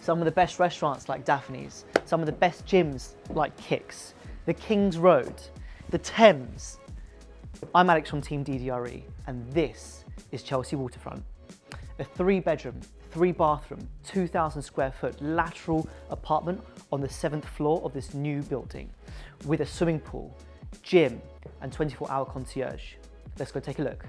some of the best restaurants like Daphne's, some of the best gyms like Kicks, the King's Road, the Thames. I'm Alex from Team DDRE, and this is Chelsea Waterfront. A three bedroom, three bathroom, 2,000 square foot lateral apartment on the seventh floor of this new building with a swimming pool, gym, and 24 hour concierge. Let's go take a look.